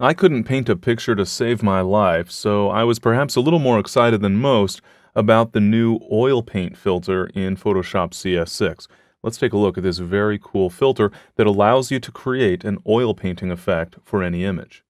I couldn't paint a picture to save my life, so I was perhaps a little more excited than most about the new oil paint filter in Photoshop CS6. Let's take a look at this very cool filter that allows you to create an oil painting effect for any image.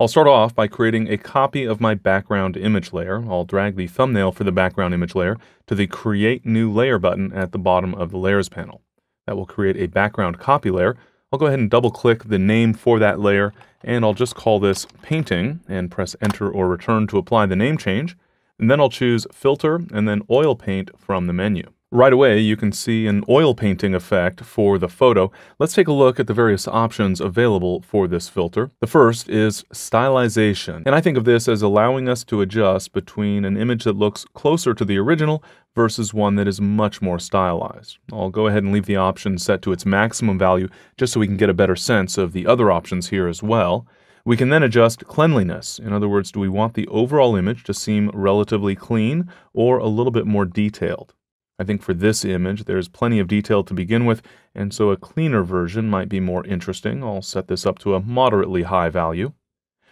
I'll start off by creating a copy of my background image layer. I'll drag the thumbnail for the background image layer to the Create New Layer button at the bottom of the Layers panel. That will create a background copy layer. I'll go ahead and double click the name for that layer and I'll just call this painting and press enter or return to apply the name change. And then I'll choose filter and then oil paint from the menu. Right away, you can see an oil painting effect for the photo. Let's take a look at the various options available for this filter. The first is stylization, and I think of this as allowing us to adjust between an image that looks closer to the original versus one that is much more stylized. I'll go ahead and leave the option set to its maximum value just so we can get a better sense of the other options here as well. We can then adjust cleanliness. In other words, do we want the overall image to seem relatively clean or a little bit more detailed? I think for this image, there's plenty of detail to begin with, and so a cleaner version might be more interesting. I'll set this up to a moderately high value.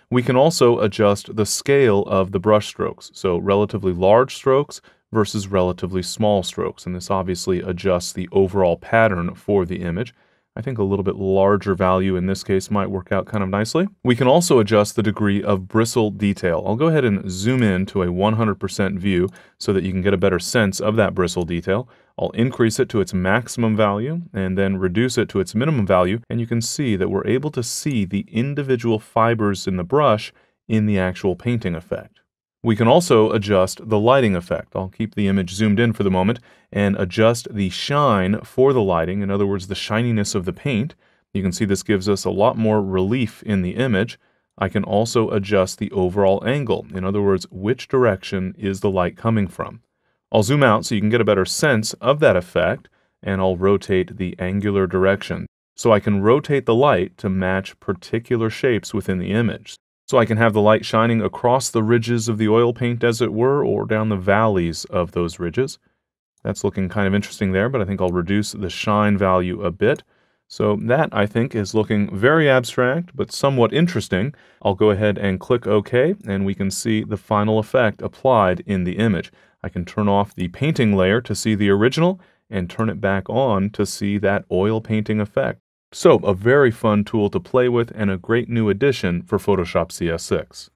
We can also adjust the scale of the brush strokes, so relatively large strokes versus relatively small strokes, and this obviously adjusts the overall pattern for the image. I think a little bit larger value in this case might work out kind of nicely. We can also adjust the degree of bristle detail. I'll go ahead and zoom in to a 100% view so that you can get a better sense of that bristle detail. I'll increase it to its maximum value and then reduce it to its minimum value and you can see that we're able to see the individual fibers in the brush in the actual painting effect. We can also adjust the lighting effect. I'll keep the image zoomed in for the moment and adjust the shine for the lighting, in other words, the shininess of the paint. You can see this gives us a lot more relief in the image. I can also adjust the overall angle, in other words, which direction is the light coming from. I'll zoom out so you can get a better sense of that effect, and I'll rotate the angular direction. So I can rotate the light to match particular shapes within the image. So I can have the light shining across the ridges of the oil paint, as it were, or down the valleys of those ridges. That's looking kind of interesting there, but I think I'll reduce the shine value a bit. So that, I think, is looking very abstract, but somewhat interesting. I'll go ahead and click OK, and we can see the final effect applied in the image. I can turn off the painting layer to see the original, and turn it back on to see that oil painting effect. So, a very fun tool to play with and a great new addition for Photoshop CS6.